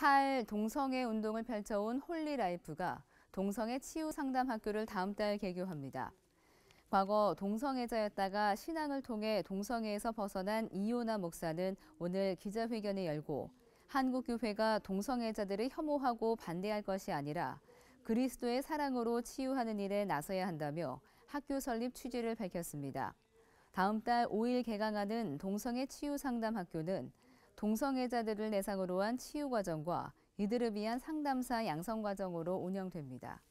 탈 동성애 운동을 펼쳐온 홀리라이프가 동성애 치유 상담 학교를 다음 달 개교합니다. 과거 동성애자였다가 신앙을 통해 동성애에서 벗어난 이요나 목사는 오늘 기자회견을 열고 한국교회가 동성애자들을 혐오하고 반대할 것이 아니라 그리스도의 사랑으로 치유하는 일에 나서야 한다며 학교 설립 취지를 밝혔습니다. 다음 달 5일 개강하는 동성애 치유 상담 학교는 동성애자들을 대상으로 한 치유 과정과 이들을 위한 상담사 양성 과정으로 운영됩니다.